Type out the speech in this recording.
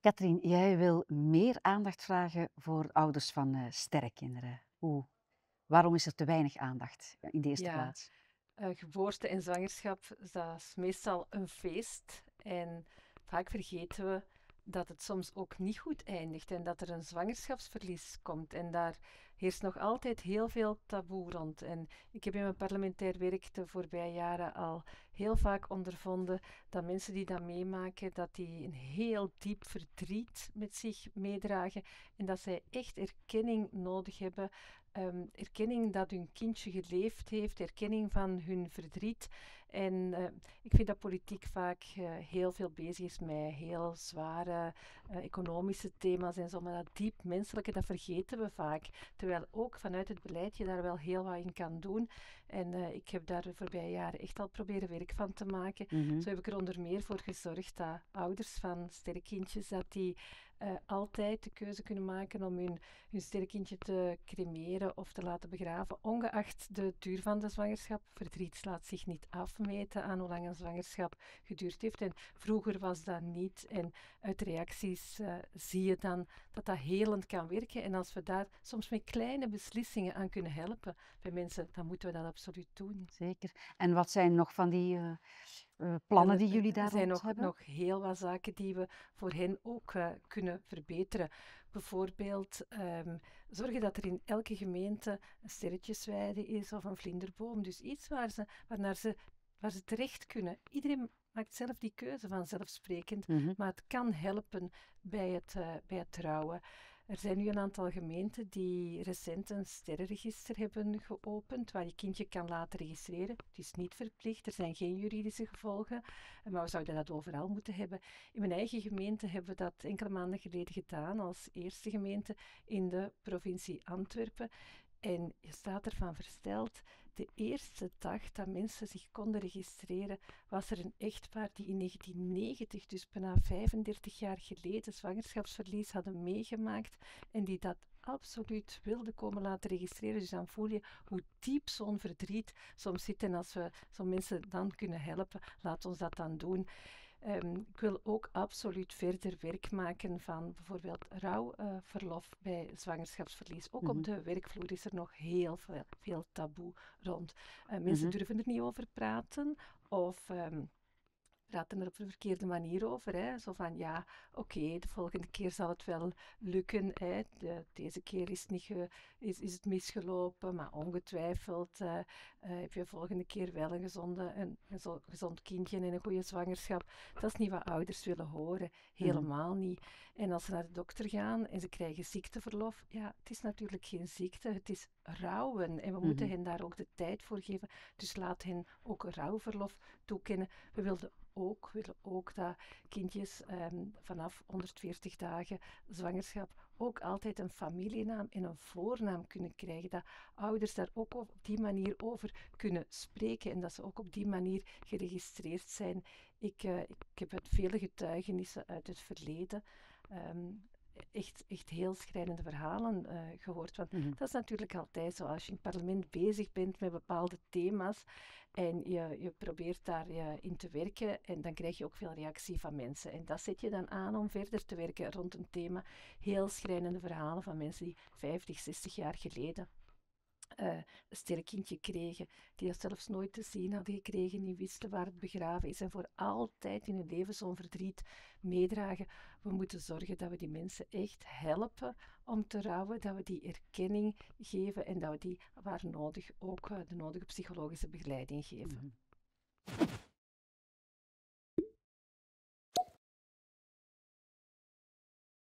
Katrien, jij wil meer aandacht vragen voor ouders van uh, sterrenkinderen. Hoe, waarom is er te weinig aandacht in de eerste ja, plaats? Uh, geboorte en zwangerschap, dat is meestal een feest. En vaak vergeten we dat het soms ook niet goed eindigt en dat er een zwangerschapsverlies komt. En daar heerst nog altijd heel veel taboe rond. En ik heb in mijn parlementair werk de voorbije jaren al heel vaak ondervonden dat mensen die dat meemaken, dat die een heel diep verdriet met zich meedragen en dat zij echt erkenning nodig hebben. Um, erkenning dat hun kindje geleefd heeft, erkenning van hun verdriet. En uh, ik vind dat politiek vaak uh, heel veel bezig is met heel zware uh, economische thema's en zo, maar dat diep menselijke, dat vergeten we vaak. Ook vanuit het beleid je daar wel heel wat in kan doen. En ik heb daar de voorbije jaren echt al proberen werk van te maken. Mm -hmm. Zo heb ik er onder meer voor gezorgd dat ouders van sterrenkindjes, dat die uh, altijd de keuze kunnen maken om hun, hun sterrenkindje te cremeren of te laten begraven, ongeacht de duur van de zwangerschap. Verdriet laat zich niet afmeten aan hoe lang een zwangerschap geduurd heeft. En vroeger was dat niet. En uit reacties uh, zie je dan dat dat helend kan werken. En als we daar soms met kleine beslissingen aan kunnen helpen bij mensen, dan moeten we dat absoluut doen. Zeker. En wat zijn nog van die uh, uh, plannen die jullie daar Er zijn nog, hebben? nog heel wat zaken die we voor hen ook uh, kunnen verbeteren. Bijvoorbeeld um, zorgen dat er in elke gemeente een sterretjesweide is of een vlinderboom. Dus iets waar ze, waarnaar ze, waar ze terecht kunnen. Iedereen maakt zelf die keuze vanzelfsprekend, mm -hmm. maar het kan helpen bij het, uh, bij het trouwen. Er zijn nu een aantal gemeenten die recent een sterrenregister hebben geopend, waar je kindje kan laten registreren. Het is niet verplicht, er zijn geen juridische gevolgen, maar we zouden dat overal moeten hebben. In mijn eigen gemeente hebben we dat enkele maanden geleden gedaan, als eerste gemeente in de provincie Antwerpen. En je staat ervan versteld, de eerste dag dat mensen zich konden registreren, was er een echtpaar die in 1990, dus bijna 35 jaar geleden, zwangerschapsverlies hadden meegemaakt en die dat absoluut wilde komen laten registreren. Dus dan voel je hoe diep zo'n verdriet soms zit. En als we zo'n mensen dan kunnen helpen, laat ons dat dan doen. Um, ik wil ook absoluut verder werk maken van bijvoorbeeld rouwverlof uh, bij zwangerschapsverlies. Ook mm -hmm. op de werkvloer is er nog heel veel, veel taboe rond. Uh, mensen mm -hmm. durven er niet over praten of um, praten er op de verkeerde manier over. Hè. Zo van, ja, oké, okay, de volgende keer zal het wel lukken. Hè. De, deze keer is het, niet ge, is, is het misgelopen, maar ongetwijfeld uh, uh, heb je de volgende keer wel een, gezonde, een, een zo, gezond kindje en een goede zwangerschap. Dat is niet wat ouders willen horen. Helemaal mm. niet. En als ze naar de dokter gaan en ze krijgen ziekteverlof, ja, het is natuurlijk geen ziekte, het is rouwen. En we mm -hmm. moeten hen daar ook de tijd voor geven. Dus laat hen ook rouwverlof toekennen. We wilden ook, willen ook dat kindjes um, vanaf 140 dagen zwangerschap ook altijd een familienaam en een voornaam kunnen krijgen. Dat ouders daar ook op die manier over kunnen spreken en dat ze ook op die manier geregistreerd zijn. Ik, uh, ik heb uit vele getuigenissen uit het verleden. Um, echt, echt heel schrijnende verhalen uh, gehoord. Want mm -hmm. dat is natuurlijk altijd zo. Als je in het parlement bezig bent met bepaalde thema's en je, je probeert daarin te werken, en dan krijg je ook veel reactie van mensen. En dat zet je dan aan om verder te werken rond een thema. Heel schrijnende verhalen van mensen die 50, 60 jaar geleden uh, een sterrenkindje kregen, die dat zelfs nooit te zien hadden gekregen, niet wisten waar het begraven is en voor altijd in hun leven zo'n verdriet meedragen. We moeten zorgen dat we die mensen echt helpen om te rouwen, dat we die erkenning geven en dat we die waar nodig ook uh, de nodige psychologische begeleiding geven. -hmm.